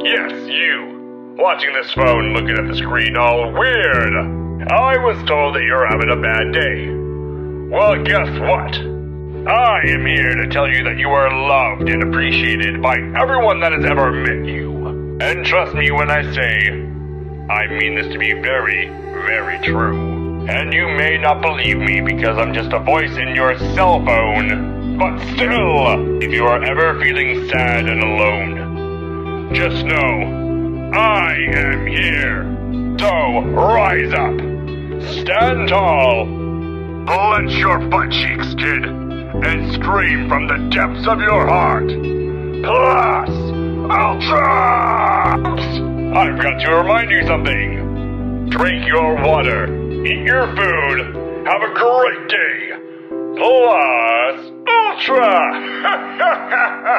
Yes, you. Watching this phone, looking at the screen all weird. I was told that you're having a bad day. Well, guess what? I am here to tell you that you are loved and appreciated by everyone that has ever met you. And trust me when I say, I mean this to be very, very true. And you may not believe me because I'm just a voice in your cell phone. But still, if you are ever feeling sad and alone, just know, I am here. So, rise up. Stand tall. Clench your butt cheeks, kid, and scream from the depths of your heart. Plus, Ultra! I've got to remind you something. Drink your water, eat your food, have a great day. Plus, Ultra!